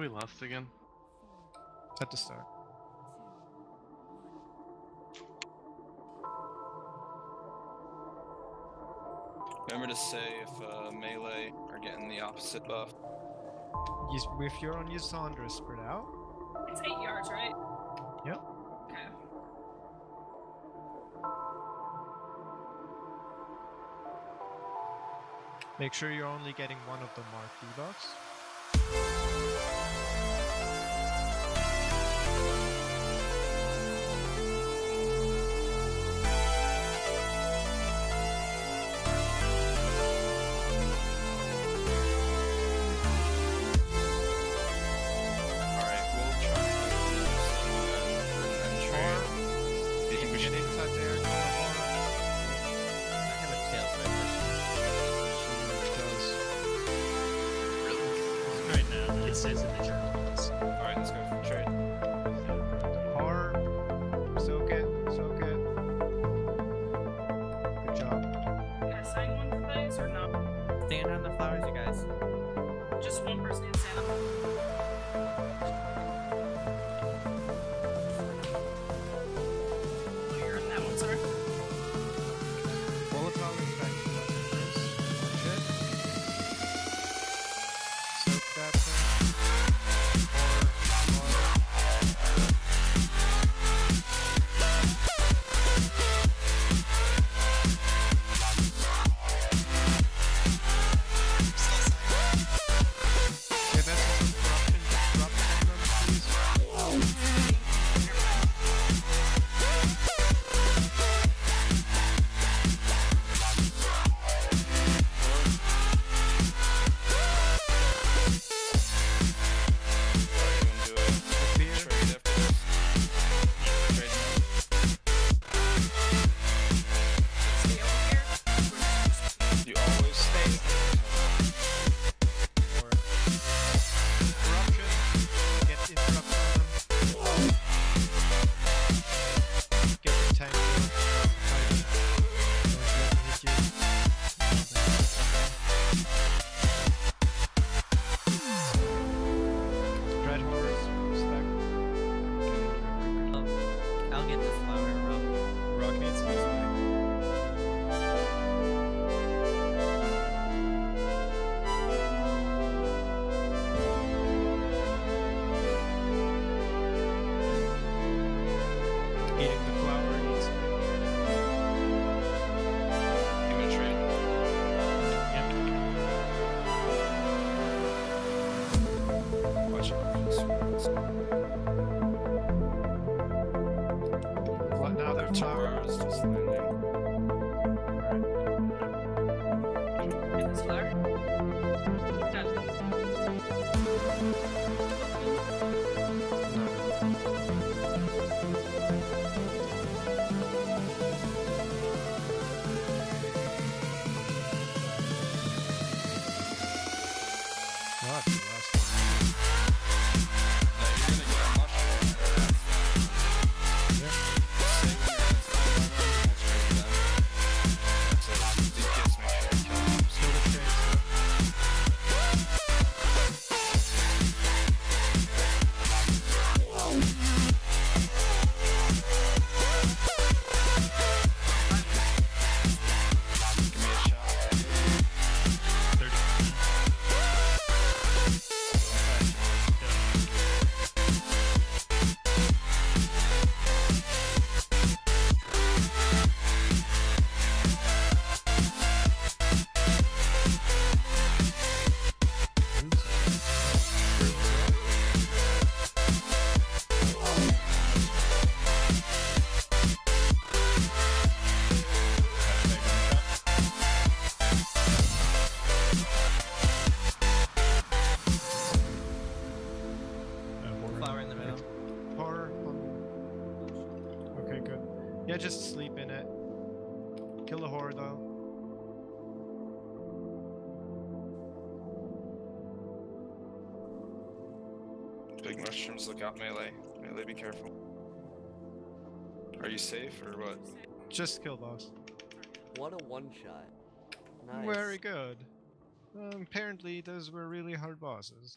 do we lost again? At the start. Remember to say if uh, melee are getting the opposite buff. Use, if you're on your Ysondre, spread out. It's eight yards, right? Yep. Okay. Make sure you're only getting one of the marked debuffs. Says in the journals. Alright, let's go for trade. Horror. Soak it. Soak it. Good job. Can I sign one for those or no? Stand on the flowers, you guys. Just one person can stand up. Oh, Yeah, just sleep in it. Kill the horror though. Big mushrooms, look out melee. Melee, be careful. Are you safe or what? Just kill boss. What a one shot. Nice. Very good. Um, apparently, those were really hard bosses.